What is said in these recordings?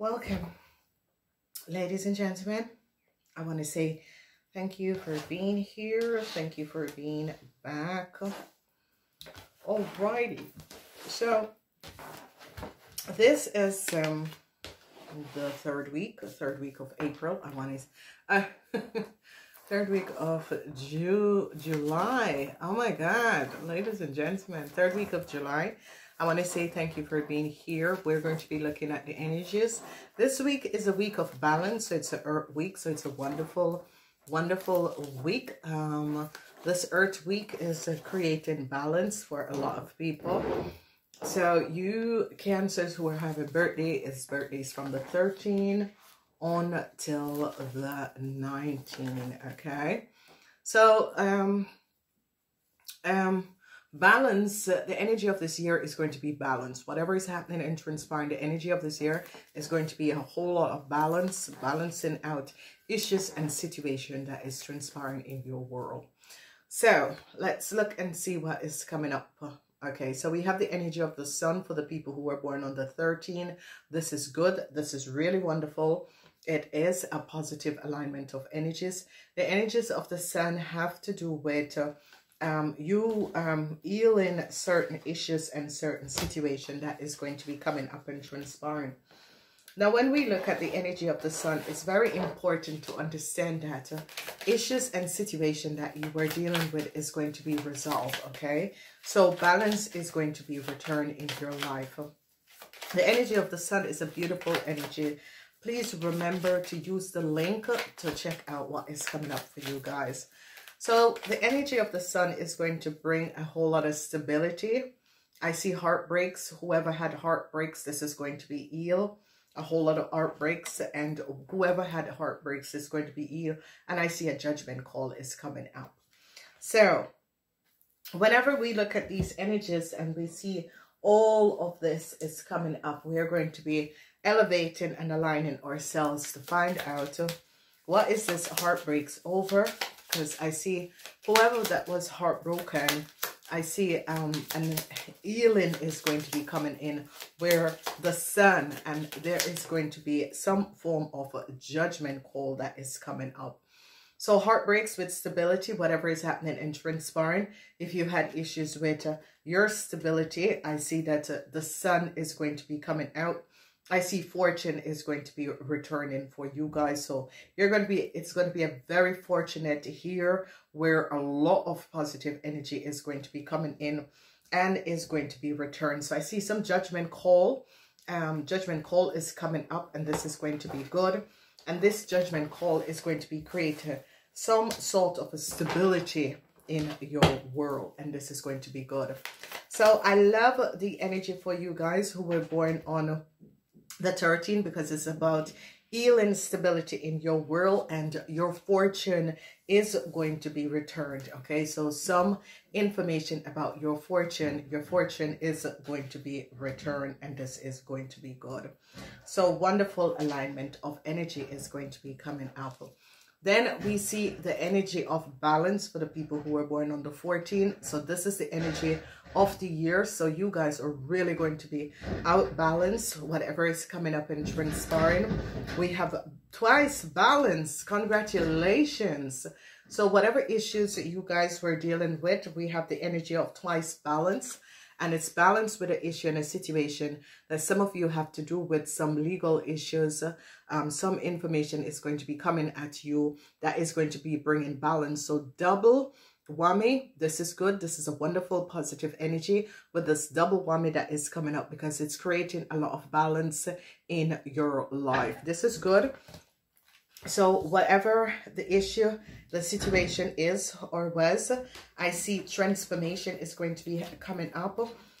Welcome, ladies and gentlemen. I want to say thank you for being here. Thank you for being back. Alrighty. So, this is um, the third week, the third week of April. I want to, uh, third week of Ju July. Oh my God, ladies and gentlemen, third week of July. I want to say thank you for being here. We're going to be looking at the energies. This week is a week of balance. So it's a Earth week. So it's a wonderful, wonderful week. Um, this Earth week is creating balance for a lot of people. So you Cancers who are having birthday, it's birthdays from the 13 on till the 19, okay? So, um, um, balance the energy of this year is going to be balanced. Whatever is happening and transpiring the energy of this year is going to be a whole lot of balance balancing out issues and situation that is transpiring in your world. So let's look and see what is coming up. Okay so we have the energy of the sun for the people who were born on the 13 this is good. This is really wonderful. It is a positive alignment of energies. The energies of the sun have to do with uh, um, you um, healing certain issues and certain situation that is going to be coming up and transpiring. Now, when we look at the energy of the sun, it's very important to understand that uh, issues and situation that you were dealing with is going to be resolved, okay? So balance is going to be returned in your life. The energy of the sun is a beautiful energy. Please remember to use the link to check out what is coming up for you guys. So the energy of the sun is going to bring a whole lot of stability. I see heartbreaks. Whoever had heartbreaks, this is going to be healed. A whole lot of heartbreaks and whoever had heartbreaks is going to be healed. And I see a judgment call is coming up. So whenever we look at these energies and we see all of this is coming up, we are going to be elevating and aligning ourselves to find out what is this heartbreaks over because I see whoever that was heartbroken, I see um an healing is going to be coming in where the sun and there is going to be some form of a judgment call that is coming up. So heartbreaks with stability, whatever is happening and transpiring. If you had issues with uh, your stability, I see that uh, the sun is going to be coming out I see fortune is going to be returning for you guys. So you're going to be, it's going to be a very fortunate year where a lot of positive energy is going to be coming in and is going to be returned. So I see some judgment call. Um, judgment call is coming up and this is going to be good. And this judgment call is going to be creating some sort of a stability in your world. And this is going to be good. So I love the energy for you guys who were born on the 13 because it's about healing stability in your world and your fortune is going to be returned okay? So some information about your fortune your fortune is going to be returned and this is going to be good. So wonderful alignment of energy is going to be coming up then we see the energy of balance for the people who were born on the 14th. So this is the energy of the year. So you guys are really going to be out balanced, whatever is coming up and transpiring. We have twice balance. Congratulations. So whatever issues that you guys were dealing with, we have the energy of twice balance and it's balanced with an issue and a situation that some of you have to do with some legal issues. Um, some information is going to be coming at you that is going to be bringing balance. So double whammy, this is good. This is a wonderful positive energy with this double whammy that is coming up because it's creating a lot of balance in your life. This is good. So whatever the issue, the situation is or was, I see transformation is going to be coming up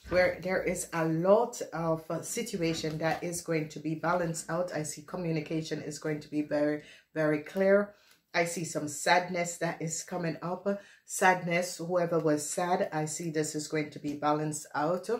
where there is a lot of situation that is going to be balanced out. I see communication is going to be very, very clear. I see some sadness that is coming up. Sadness, whoever was sad, I see this is going to be balanced out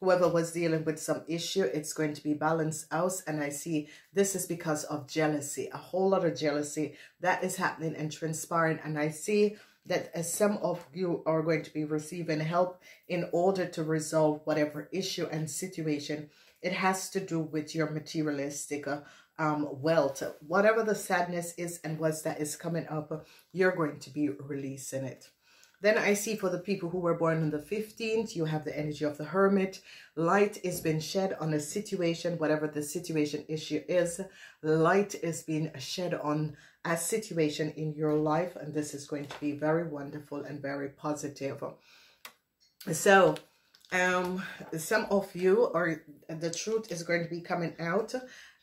whoever was dealing with some issue, it's going to be balanced out. And I see this is because of jealousy, a whole lot of jealousy that is happening and transpiring. And I see that as some of you are going to be receiving help in order to resolve whatever issue and situation it has to do with your materialistic uh, um, wealth. Whatever the sadness is and was that is coming up, you're going to be releasing it. Then I see for the people who were born on the 15th, you have the energy of the hermit. Light is being shed on a situation, whatever the situation issue is. Light is being shed on a situation in your life. And this is going to be very wonderful and very positive. So, um, some of you, or the truth is going to be coming out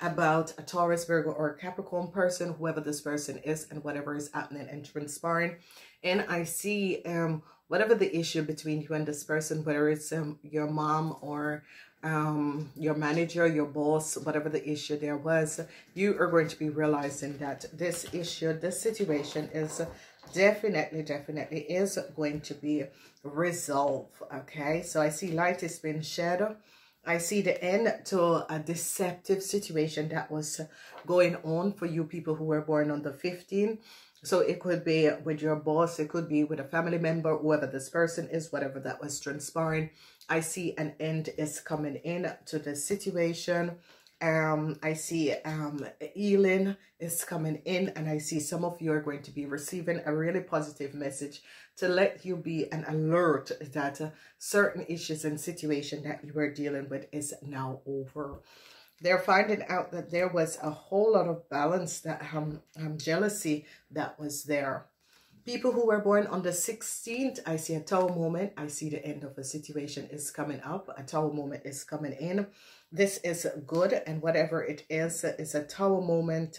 about a Taurus, Virgo, or Capricorn person, whoever this person is and whatever is happening and transpiring and I see um, whatever the issue between you and this person, whether it's um, your mom or um, your manager, your boss, whatever the issue there was, you are going to be realizing that this issue, this situation is definitely, definitely is going to be resolved. Okay, so I see light is being shed. I see the end to a deceptive situation that was going on for you people who were born on the 15th. So it could be with your boss, it could be with a family member, whoever this person is, whatever that was transpiring. I see an end is coming in to the situation. Um, I see um, healing is coming in and I see some of you are going to be receiving a really positive message to let you be an alert that uh, certain issues and situation that you are dealing with is now over they're finding out that there was a whole lot of balance, that um, um, jealousy that was there. People who were born on the 16th, I see a tower moment. I see the end of a situation is coming up. A tower moment is coming in. This is good. And whatever it is, is a tower moment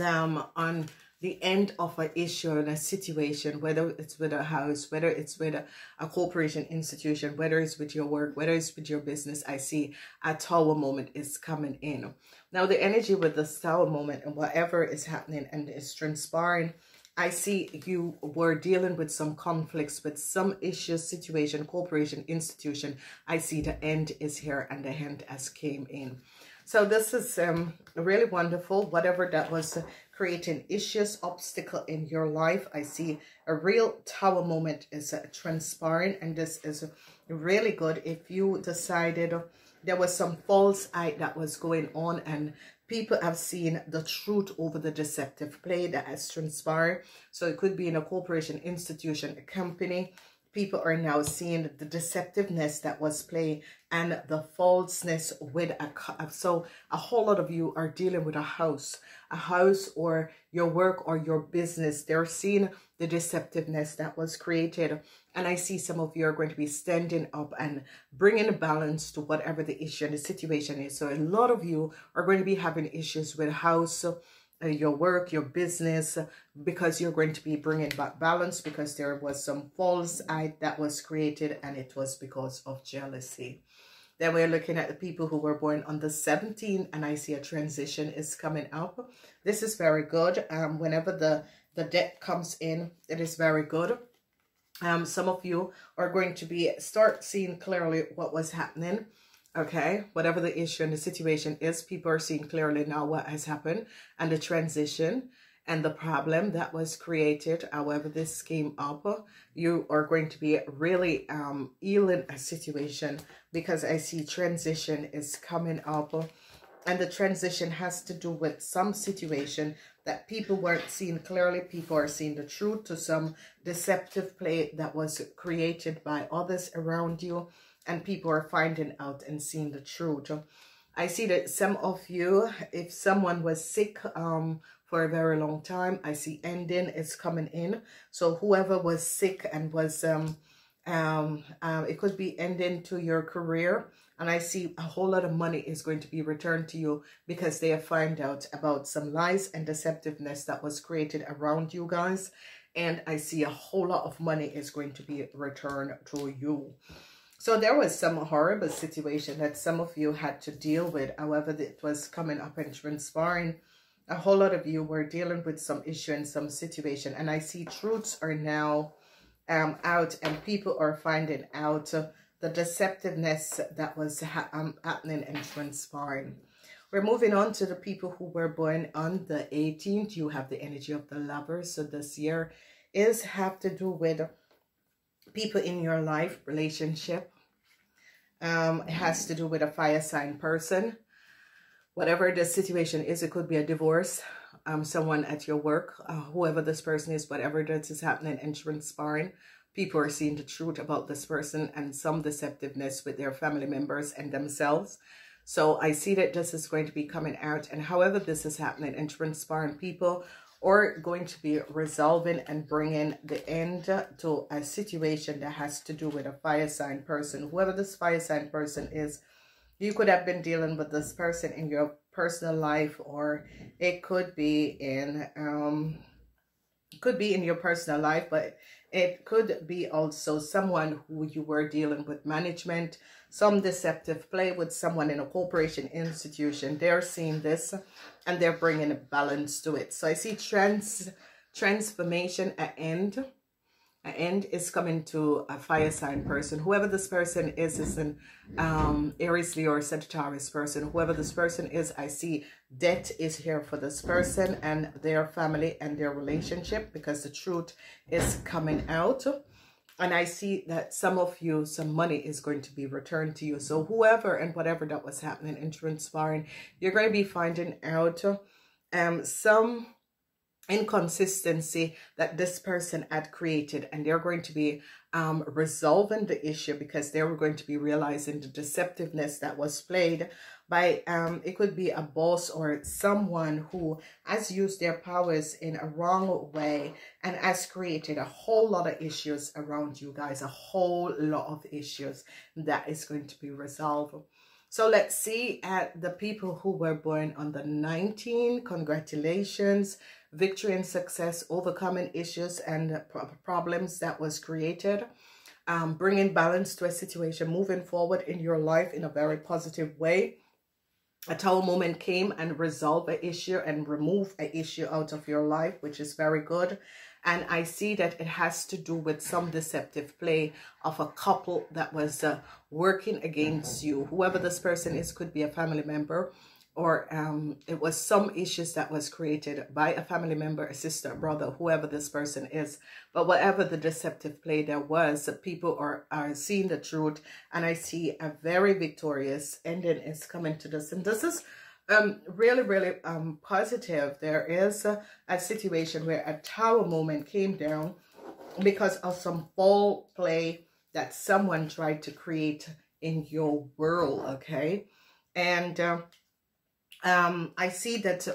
um, on the end of an issue and a situation, whether it's with a house, whether it's with a, a, corporation institution, whether it's with your work, whether it's with your business, I see a tower moment is coming in. Now, the energy with the tower moment and whatever is happening and is transpiring, I see you were dealing with some conflicts, with some issues, situation, corporation, institution. I see the end is here and the end has came in. So this is um, really wonderful. Whatever that was creating issues, obstacle in your life. I see a real tower moment is uh, transpiring and this is really good. If you decided there was some false eye that was going on and people have seen the truth over the deceptive play that has transpired. So it could be in a corporation, institution, a company, people are now seeing the deceptiveness that was played and the falseness with a so a whole lot of you are dealing with a house a house or your work or your business. They're seeing the deceptiveness that was created. And i see some of you are going to be standing up and bringing a balance to whatever the issue and the situation is. So a lot of you are going to be having issues with house uh, your work, your business, because you're going to be bringing back balance because there was some false eye that was created and it was because of jealousy. Then we're looking at the people who were born on the 17th and I see a transition is coming up. This is very good. Um, whenever the, the debt comes in, it is very good. Um, some of you are going to be start seeing clearly what was happening okay? Whatever the issue and the situation is people are seeing clearly now what has happened and the transition and the problem that was created. However this came up you are going to be really um healing a situation because i see transition is coming up. And the transition has to do with some situation that people weren't seeing clearly. People are seeing the truth to some deceptive play that was created by others around you and people are finding out and seeing the truth. I see that some of you, if someone was sick um, for a very long time, I see ending is coming in. So whoever was sick and was, um, um, um, it could be ending to your career. And I see a whole lot of money is going to be returned to you because they have found out about some lies and deceptiveness that was created around you guys. And I see a whole lot of money is going to be returned to you. So there was some horrible situation that some of you had to deal with. However, it was coming up and transpiring. A whole lot of you were dealing with some issue and some situation. And I see truths are now um, out and people are finding out uh, the deceptiveness that was ha um, happening and transpiring. We're moving on to the people who were born on the 18th. You have the energy of the lover. So this year is have to do with people in your life, relationship, Um, it has to do with a fire sign person. Whatever the situation is, it could be a divorce, um, someone at your work, uh, whoever this person is, whatever that is happening and transpiring. People are seeing the truth about this person and some deceptiveness with their family members and themselves. So I see that this is going to be coming out and however this is happening and transpiring people or going to be resolving and bringing the end to a situation that has to do with a fire sign person. Whoever this fire sign person is, you could have been dealing with this person in your personal life or it could be in um could be in your personal life but it could be also someone who you were dealing with management some deceptive play with someone in a corporation institution they're seeing this and they're bringing a balance to it so i see trans transformation at end An end is coming to a fire sign person. Whoever this person is, is an um, Aries, Leo, or Sagittarius person. Whoever this person is, I see death is here for this person and their family and their relationship because the truth is coming out. And I see that some of you, some money is going to be returned to you. So whoever and whatever that was happening and transpiring, you're going to be finding out um, some inconsistency that this person had created and they're going to be um, resolving the issue because they were going to be realizing the deceptiveness that was played by um, it could be a boss or someone who has used their powers in a wrong way and has created a whole lot of issues around you guys a whole lot of issues that is going to be resolved so let's see at the people who were born on the 19 congratulations victory and success, overcoming issues and problems that was created, um, bringing balance to a situation, moving forward in your life in a very positive way. A tower moment came and resolved an issue and remove an issue out of your life, which is very good. And I see that it has to do with some deceptive play of a couple that was uh, working against you. Whoever this person is could be a family member or um, it was some issues that was created by a family member, a sister, a brother, whoever this person is. But whatever the deceptive play there was, people are, are seeing the truth. And I see a very victorious ending is coming to this. And this is um, really, really um, positive. There is a, a situation where a tower moment came down because of some foul play that someone tried to create in your world, okay? And... Uh, um, I see that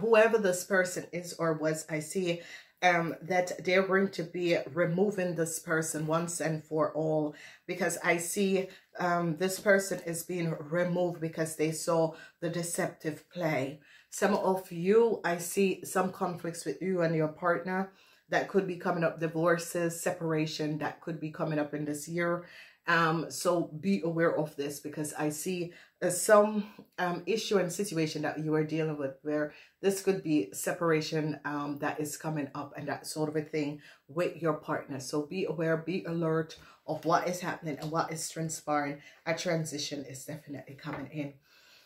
whoever this person is or was, I see um, that they're going to be removing this person once and for all because I see um, this person is being removed because they saw the deceptive play. Some of you, I see some conflicts with you and your partner that could be coming up, divorces, separation that could be coming up in this year. Um, so be aware of this because I see some um, issue and situation that you are dealing with where this could be separation um, that is coming up and that sort of a thing with your partner. So be aware, be alert of what is happening and what is transpiring. A transition is definitely coming in.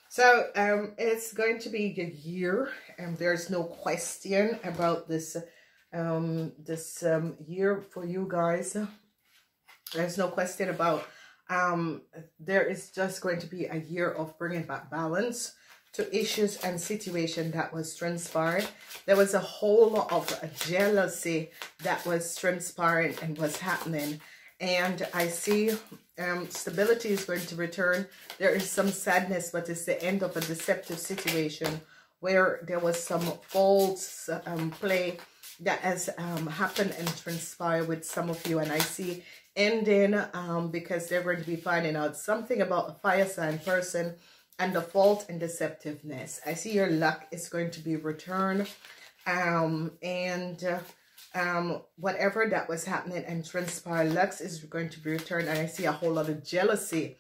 So um, it's going to be a year and there's no question about this um, this um, year for you guys. There's no question about um, there is just going to be a year of bringing back balance to issues and situation that was transpired. There was a whole lot of jealousy that was transpiring and was happening. And I see um, stability is going to return. There is some sadness, but it's the end of a deceptive situation where there was some false um, play that has um, happened and transpired with some of you. And I see ending um, because they're going to be finding out something about a fire sign person and the fault and deceptiveness. I see your luck is going to be returned um, and uh, um, whatever that was happening and transpire, Lux is going to be returned and I see a whole lot of jealousy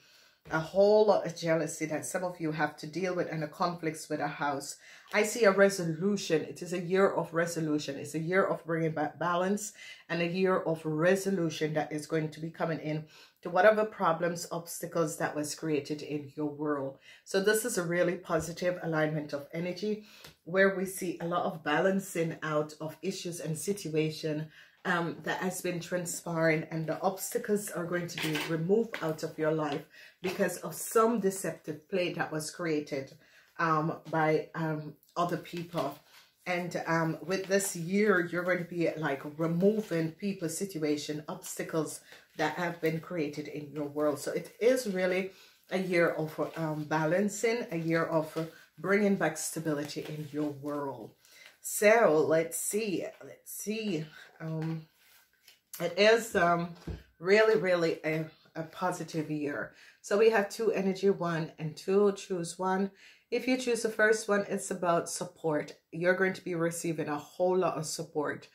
a whole lot of jealousy that some of you have to deal with and the conflicts with a house. I see a resolution. It is a year of resolution. It's a year of bringing back balance and a year of resolution that is going to be coming in to whatever problems, obstacles that was created in your world. So this is a really positive alignment of energy where we see a lot of balancing out of issues and situation um, that has been transpiring and the obstacles are going to be removed out of your life because of some deceptive play that was created um, by um, other people. And um, with this year, you're going to be like removing people, situation, obstacles that have been created in your world. So it is really a year of um, balancing, a year of bringing back stability in your world. So let's see, let's see. Um, it is um, really, really a, a positive year. So we have two energy, one and two. Choose one. If you choose the first one, it's about support. You're going to be receiving a whole lot of support.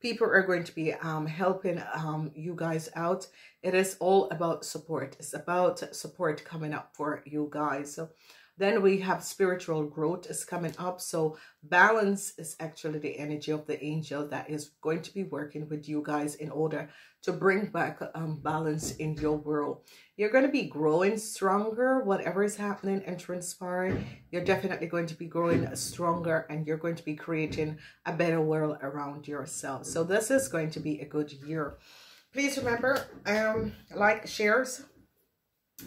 People are going to be um, helping um, you guys out. It is all about support. It's about support coming up for you guys. So then we have spiritual growth is coming up. So balance is actually the energy of the angel that is going to be working with you guys in order to bring back um, balance in your world. You're going to be growing stronger, whatever is happening and transpiring. You're definitely going to be growing stronger and you're going to be creating a better world around yourself. So this is going to be a good year. Please remember, um, like, shares.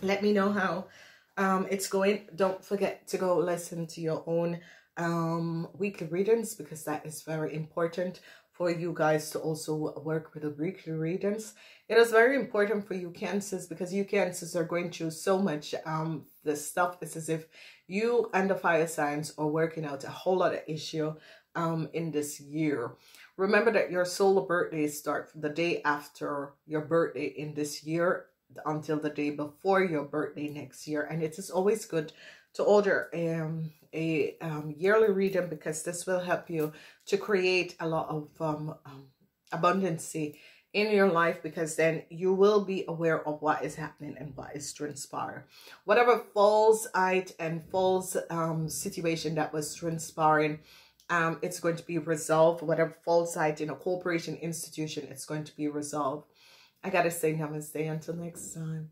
Let me know how um, it's going. Don't forget to go listen to your own um, weekly readings because that is very important for you guys to also work with the weekly readings. It is very important for you cancers because you cancers are going through so much um the stuff. It's as if you and the fire signs are working out a whole lot of issue um in this year. Remember that your solar birthdays start the day after your birthday in this year until the day before your birthday next year. And it is always good to order um, a um, yearly reading because this will help you to create a lot of um, um, abundancy in your life because then you will be aware of what is happening and what is transpiring. Whatever false eye and false um, situation that was transpiring, um, it's going to be resolved. Whatever false sight in a corporation institution, it's going to be resolved. I got to say namaste until next time.